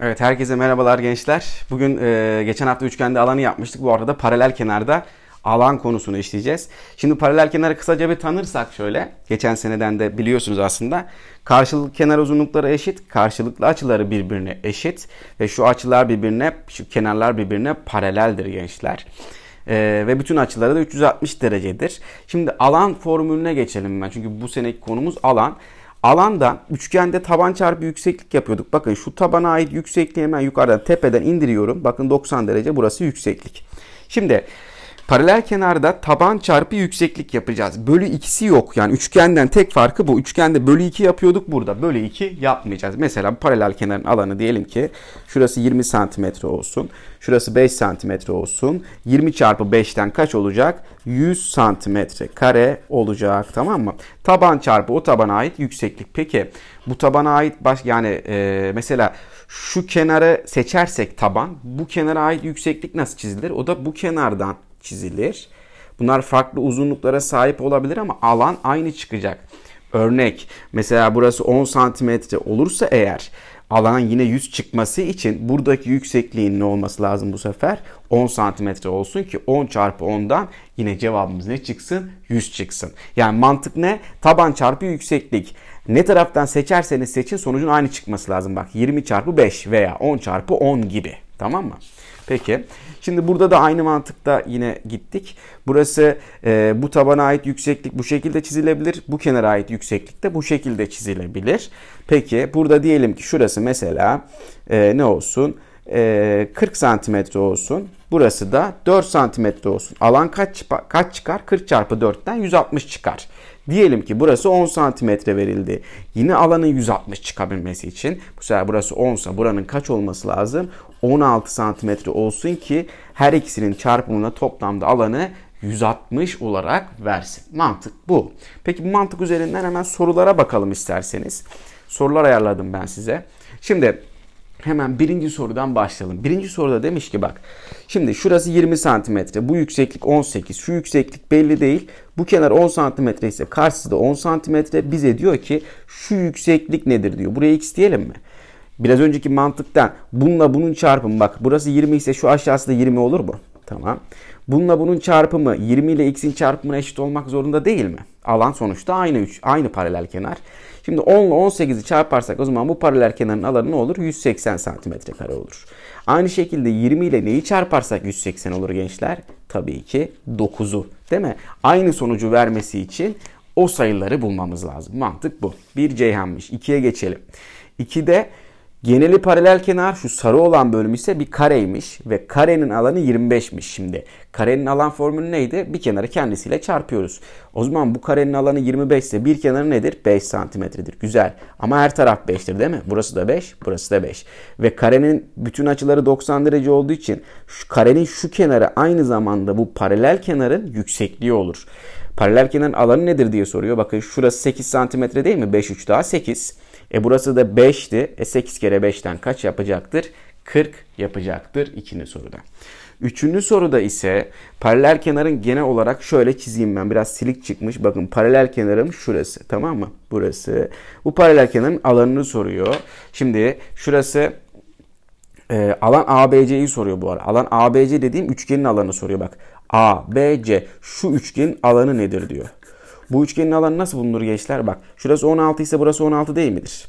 Evet herkese merhabalar gençler. Bugün e, geçen hafta üçgende alanı yapmıştık. Bu arada paralel kenarda alan konusunu işleyeceğiz. Şimdi paralel kenarı kısaca bir tanırsak şöyle. Geçen seneden de biliyorsunuz aslında. Karşılıklı kenar uzunlukları eşit. Karşılıklı açıları birbirine eşit. Ve şu açılar birbirine, şu kenarlar birbirine paraleldir gençler. Ee, ve bütün açıları da 360 derecedir. Şimdi alan formülüne geçelim ben. Çünkü bu seneki konumuz alan. Alanda üçgende taban çarpı yükseklik yapıyorduk. Bakın şu tabana ait yüksekliği hemen yukarıdan tepeden indiriyorum. Bakın 90 derece burası yükseklik. Şimdi Paralel kenarda taban çarpı yükseklik yapacağız. Bölü ikisi yok. Yani üçgenden tek farkı bu. Üçgende bölü 2 yapıyorduk. Burada bölü 2 yapmayacağız. Mesela paralel kenarın alanı diyelim ki şurası 20 santimetre olsun. Şurası 5 santimetre olsun. 20 çarpı 5'ten kaç olacak? 100 santimetre kare olacak. Tamam mı? Taban çarpı o tabana ait yükseklik. Peki bu tabana ait baş yani e, mesela şu kenarı seçersek taban bu kenara ait yükseklik nasıl çizilir? O da bu kenardan çizilir. Bunlar farklı uzunluklara sahip olabilir ama alan aynı çıkacak. Örnek mesela burası 10 santimetre olursa eğer alan yine 100 çıkması için buradaki yüksekliğin ne olması lazım bu sefer? 10 santimetre olsun ki 10 çarpı 10'dan yine cevabımız ne çıksın? 100 çıksın. Yani mantık ne? Taban çarpı yükseklik. Ne taraftan seçerseniz seçin sonucun aynı çıkması lazım. Bak 20 çarpı 5 veya 10 çarpı 10 gibi. Tamam mı? Peki. Şimdi burada da aynı mantıkta yine gittik. Burası e, bu tabana ait yükseklik bu şekilde çizilebilir. Bu kenara ait yükseklik de bu şekilde çizilebilir. Peki burada diyelim ki şurası mesela e, ne olsun? E, 40 santimetre olsun. Burası da 4 santimetre olsun. Alan kaç, kaç çıkar? 40 çarpı 4'ten 160 çıkar. Diyelim ki burası 10 santimetre verildi. Yine alanın 160 çıkabilmesi için bu sefer burası 10 sa buranın kaç olması lazım? 16 santimetre olsun ki her ikisinin çarpımına toplamda alanı 160 olarak versin. Mantık bu. Peki bu mantık üzerinden hemen sorulara bakalım isterseniz. Sorular ayarladım ben size. Şimdi Hemen birinci sorudan başlayalım. Birinci soruda demiş ki bak. Şimdi şurası 20 santimetre. Bu yükseklik 18. Şu yükseklik belli değil. Bu kenar 10 santimetre ise karşısı da 10 santimetre. Bize diyor ki şu yükseklik nedir diyor. Buraya x diyelim mi? Biraz önceki mantıktan bununla bunun çarpımı bak burası 20 ise şu aşağısı da 20 olur mu? Tamam. Bununla bunun çarpımı 20 ile x'in çarpımına eşit olmak zorunda değil mi? Alan sonuçta aynı üç, aynı paralel kenar. Şimdi 10 ile 18'i çarparsak o zaman bu paralel kenarın alanı ne olur? 180 santimetre kare olur. Aynı şekilde 20 ile neyi çarparsak 180 olur gençler? Tabii ki 9'u. Değil mi? Aynı sonucu vermesi için o sayıları bulmamız lazım. Mantık bu. 1 Ceyhan'mış. 2'ye geçelim. 2'de Geneli paralel kenar şu sarı olan bölüm ise bir kareymiş ve karenin alanı 25'miş şimdi. Karenin alan formülü neydi? Bir kenarı kendisiyle çarpıyoruz. O zaman bu karenin alanı 25 ise bir kenarı nedir? 5 santimetredir. Güzel. Ama her taraf 5'tir değil mi? Burası da 5, burası da 5. Ve karenin bütün açıları 90 derece olduğu için şu karenin şu kenarı aynı zamanda bu paralel kenarın yüksekliği olur. Paralel kenarın alanı nedir diye soruyor. Bakın şurası 8 santimetre değil mi? 5 3 daha 8. E burası da 5'ti. E 8 kere 5'ten kaç yapacaktır? 40 yapacaktır ikinci soruda. Üçüncü soruda ise paralel kenarın genel olarak şöyle çizeyim ben. Biraz silik çıkmış. Bakın paralel kenarım şurası. Tamam mı? Burası. Bu paralel kenarın alanını soruyor. Şimdi şurası e, alan ABC'yi soruyor bu arada. Alan ABC dediğim üçgenin alanı soruyor bak. ABC şu üçgenin alanı nedir diyor. Bu üçgenin alanı nasıl bulunur gençler? Bak şurası 16 ise burası 16 değil midir?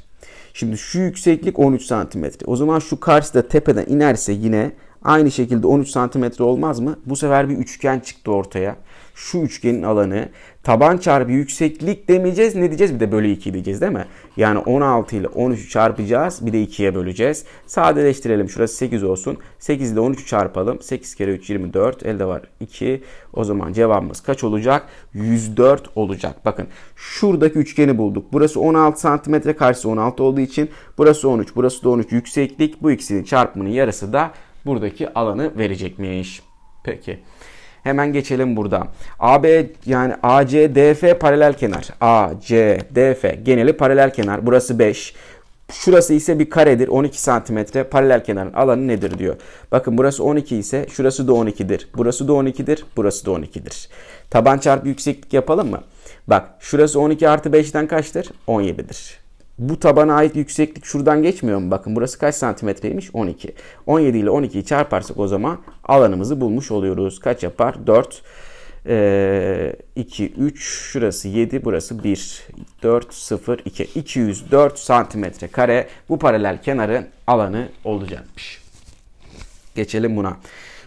Şimdi şu yükseklik 13 santimetre. O zaman şu karşıda tepeden inerse yine aynı şekilde 13 santimetre olmaz mı? Bu sefer bir üçgen çıktı ortaya şu üçgenin alanı taban çarpı yükseklik demeyeceğiz. Ne diyeceğiz? Bir de bölü 2 diyeceğiz değil mi? Yani 16 ile 13'ü çarpacağız. Bir de 2'ye böleceğiz. Sadeleştirelim. Şurası 8 olsun. 8 ile 13'ü çarpalım. 8 kere 3 24. Elde var 2. O zaman cevabımız kaç olacak? 104 olacak. Bakın şuradaki üçgeni bulduk. Burası 16 santimetre karşısı 16 olduğu için burası 13. Burası da 13 yükseklik. Bu ikisinin çarpımının yarısı da buradaki alanı verecekmiş. Peki. Hemen geçelim burada. AB yani AC DF paralel kenar. AC DF geneli paralel kenar. Burası 5. Şurası ise bir karedir. 12 santimetre paralel kenarın alanı nedir diyor. Bakın burası 12 ise şurası da 12'dir. Burası da 12'dir. Burası da 12'dir. Taban çarpı yükseklik yapalım mı? Bak şurası 12 artı 5'ten kaçtır? 17'dir. Bu tabana ait yükseklik şuradan geçmiyor mu? Bakın burası kaç santimetreymiş? 12. 17 ile 12'yi çarparsak o zaman alanımızı bulmuş oluyoruz. Kaç yapar? 4. Ee, 2, 3, şurası 7, burası 1, 4, 0, 2. 204 santimetre kare bu paralel kenarın alanı olacakmış. Geçelim buna.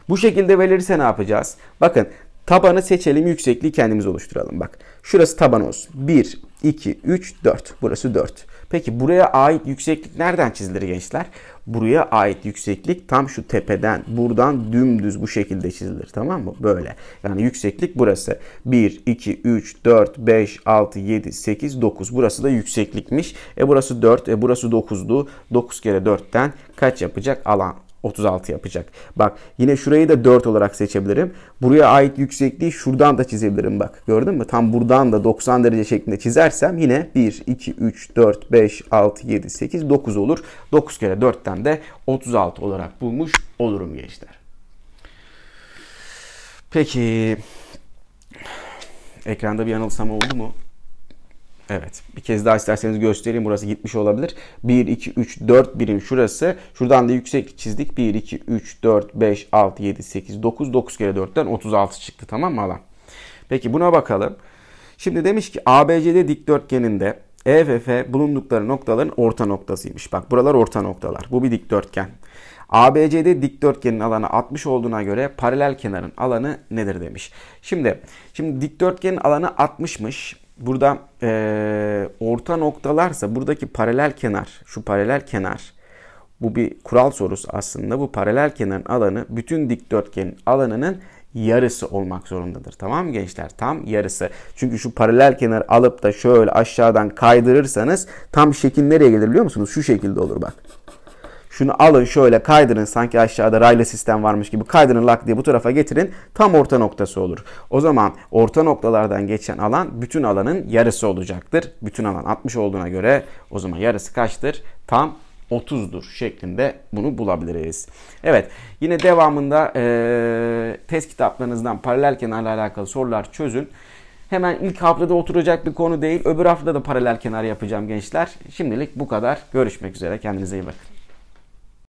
Bu şekilde verirse ne yapacağız? Bakın tabanı seçelim, yüksekliği kendimiz oluşturalım. Bak şurası taban olsun. 1, 2, 3, 4. Burası 4. Peki buraya ait yükseklik nereden çizilir gençler? Buraya ait yükseklik tam şu tepeden buradan dümdüz bu şekilde çizilir tamam mı? Böyle. Yani yükseklik burası. 1, 2, 3, 4, 5, 6, 7, 8, 9. Burası da yükseklikmiş. E burası 4, e burası 9'du. 9 kere 4'ten kaç yapacak? Alan 36 yapacak. Bak yine şurayı da 4 olarak seçebilirim. Buraya ait yüksekliği şuradan da çizebilirim bak. Gördün mü? Tam buradan da 90 derece şeklinde çizersem yine 1, 2, 3, 4, 5, 6, 7, 8, 9 olur. 9 kere 4'ten de 36 olarak bulmuş olurum gençler. Peki ekranda bir yanılsama oldu mu? Evet. Bir kez daha isterseniz göstereyim. Burası gitmiş olabilir. 1, 2, 3, 4 birim şurası. Şuradan da yükseklik çizdik. 1, 2, 3, 4, 5, 6, 7, 8, 9. 9 kere 4'ten 36 çıktı. Tamam mı alan? Peki buna bakalım. Şimdi demiş ki ABCD dikdörtgeninde EFF bulundukları noktaların orta noktasıymış. Bak buralar orta noktalar. Bu bir dikdörtgen. ABCD dikdörtgenin alanı 60 olduğuna göre paralel kenarın alanı nedir demiş. Şimdi şimdi dikdörtgenin alanı 60'mış burada e, orta noktalarsa buradaki paralel kenar, şu paralel kenar bu bir kural sorusu aslında. Bu paralel kenarın alanı bütün dikdörtgenin alanının yarısı olmak zorundadır. Tamam mı gençler? Tam yarısı. Çünkü şu paralel kenar alıp da şöyle aşağıdan kaydırırsanız tam şekil nereye gelir biliyor musunuz? Şu şekilde olur bak. Şunu alın şöyle kaydırın sanki aşağıda raylı sistem varmış gibi kaydırın lak diye bu tarafa getirin tam orta noktası olur. O zaman orta noktalardan geçen alan bütün alanın yarısı olacaktır. Bütün alan 60 olduğuna göre o zaman yarısı kaçtır? Tam 30'dur şeklinde bunu bulabiliriz. Evet yine devamında e, test kitaplarınızdan paralel kenarla alakalı sorular çözün. Hemen ilk haftada oturacak bir konu değil. Öbür haftada da paralel kenar yapacağım gençler. Şimdilik bu kadar. Görüşmek üzere. Kendinize iyi bakın.